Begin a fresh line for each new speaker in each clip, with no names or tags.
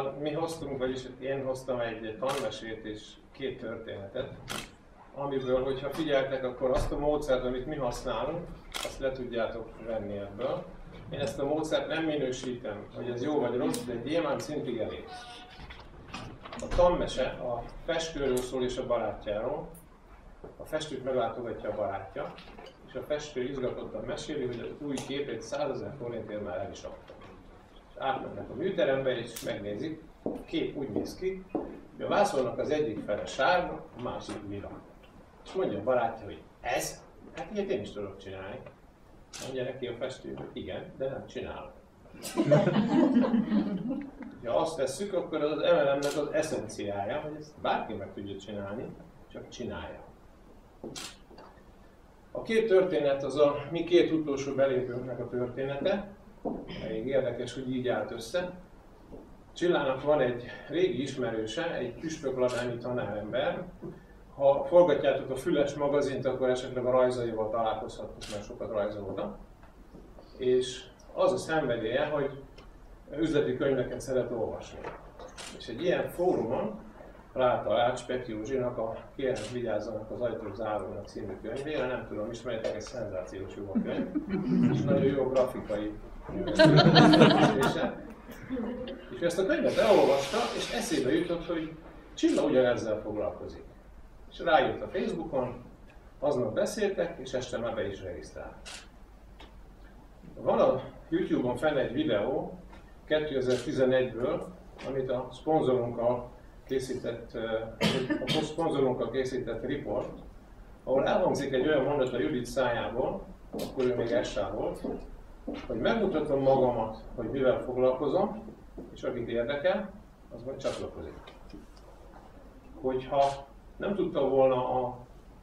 Szóval mi hoztunk, vagyis én hoztam egy tanmesét és két történetet, amiből, hogyha figyeltek, akkor azt a módszert, amit mi használunk, azt le tudjátok venni ebből. Én ezt a módszert nem minősítem, hogy ez jó vagy rossz, de gyémánt szintig elég. A tanmese a festőről szól és a barátjáról. A festőt meglátogatja a barátja, és a festő izgatottan meséli, hogy az új képét 100 ezer forintért már el is adta. Átmennek a műterembe, és megnézik, a kép úgy néz ki, hogy a vászonnak az egyik fele sárga, a másik lila. És mondja a barátja, hogy ez? Hát ilyet én is tudok csinálni. Mondja neki a festő, hogy igen, de nem csinálok. Ha azt tesszük, akkor az MLM-nek az eszenciája, hogy ezt bárki meg tudja csinálni, csak csinálja. A két történet az a mi két utolsó belépőnknek a története. Elég érdekes, hogy így állt össze. Csillának van egy régi ismerőse, egy püspökladányi tanárember. Ha forgatjátok a Füles magazint, akkor esetleg a rajzaival találkozhattok, mert sokat rajzoltam. És az a szenvedélye, hogy üzleti könyveket szeret olvasni. És egy ilyen fórumon rátalált Spek Józsinak a Kérnek vigyázzanak az ajtók zárónak című könyvére, nem tudom, ismerjetek, egy szenzációs jó a könyv, és nagyon jó grafikai és ezt a könyvet elolvasta, és eszébe jutott, hogy Csilla ugyanezzel foglalkozik. És rájött a Facebookon, aznap beszéltek, és este már be is regisztrált. Van a YouTube-on fenn egy videó 2011-ből, amit a szponzorunkkal készített, a szponzorunkkal készített report, ahol elhangzik egy olyan mondat a Judit szájából, akkor ő még SA volt, hogy megmutatom magamat, hogy mivel foglalkozom, és akit érdekel, az majd csatlakozik. Hogyha nem tudta volna a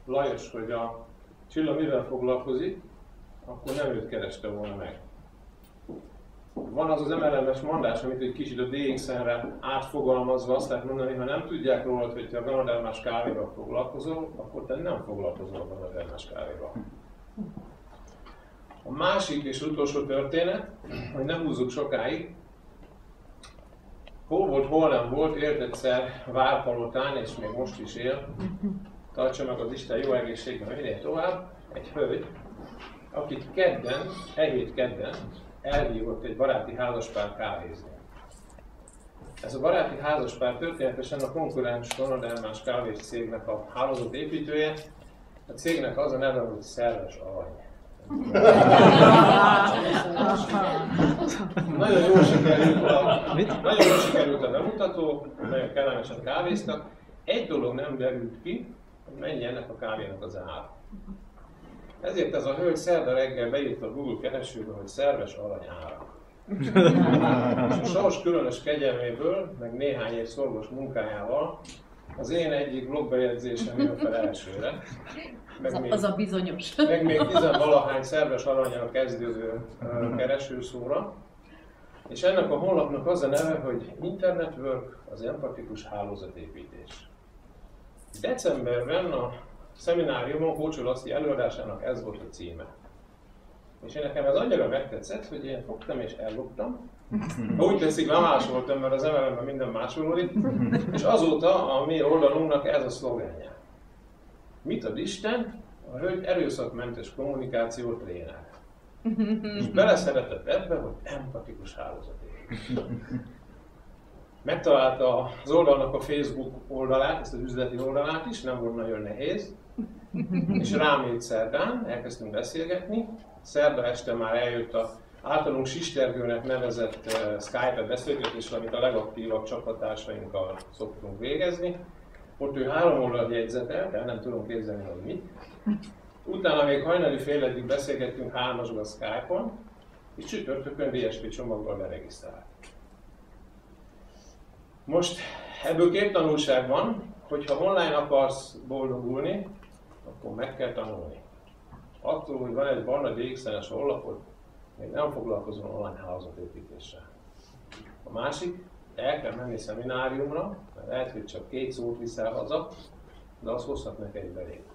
Lajos, hogy a Csilla mivel foglalkozik, akkor nem őt kereste volna meg. Van az az MLM-es mondás, amit egy kicsit a DX-re átfogalmazva azt lehet mondani, ha nem tudják rólad, hogy te a ganadermás kávéval foglalkozol, akkor te nem foglalkozol a ganadermás kávéval. A másik és utolsó történet, hogy nem húzzuk sokáig, hol volt, hol nem volt, élt egyszer Várpalotán, és még most is él, tartsa meg az Isten jó egészségben, minél tovább, egy hölgy, akit kedden, e hét kedden elhívott egy baráti házaspár kávézni. Ez a baráti házaspár történetesen a konkurens Donadelmás kávés cégnek a hálózat építője. A cégnek az a neve, hogy Szerves Alany. nagyon jól sikerült a, nagyon jól sikerült a bemutató, nagyon kellemesen kávéztak. Egy dolog nem derült ki, hogy mennyi ennek a kávénak az ára. Ezért ez a hölgy szerda reggel beírt a Google keresőbe, hogy szerves aranyára. és a sors különös kegyelméből, meg néhány év szorgos munkájával az én egyik blogbejegyzésem jön fel elsőre.
Meg az, még, az a bizonyos.
Meg még tizenvalahány szerves aranyal kezdődő keresőszóra. És ennek a honlapnak az a neve, hogy Internetwork, az empatikus hálózatépítés. Decemberben a szemináriumon Kócsó Laci előadásának ez volt a címe. És én nekem ez annyira megtetszett, hogy én fogtam és elloptam. Úgy teszik, lemásoltam, mert az mlm minden másolódik. És azóta a mi oldalunknak ez a szlogenje. Mit ad Isten? A hölgy erőszakmentes kommunikáció tréner. És beleszeretett ebbe, hogy empatikus hálózat. Megtalálta az oldalnak a Facebook oldalát, ezt az üzleti oldalát is, nem volt nagyon nehéz és rám jött szerdán, elkezdtünk beszélgetni. Szerda este már eljött a általunk Sistergőnek nevezett uh, Skype beszélgetés, amit a legaktívabb csapatársainkkal szoktunk végezni. Ott ő három oldalt jegyzetel, de nem tudom képzelni, hogy mit. Utána még hajnali fél eddig beszélgettünk hármasban Skype-on, és csütörtökön DSP csomaggal beregisztrált. Most ebből két tanulság van, hogyha online akarsz boldogulni, akkor meg kell tanulni. Attól, hogy van egy barna DX-es honlapod, még nem foglalkozom online hálózatépítéssel. A másik, el kell menni szemináriumra, mert lehet, hogy csak két szót viszel haza, de az hozhat neked egy belépő.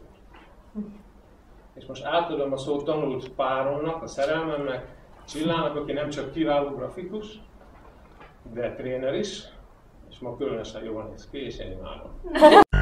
És most átadom a szót tanult páromnak, a szerelmemnek, Csillának, aki nem csak kiváló grafikus, de tréner is, ma különösen jól néz ki, és én imádom.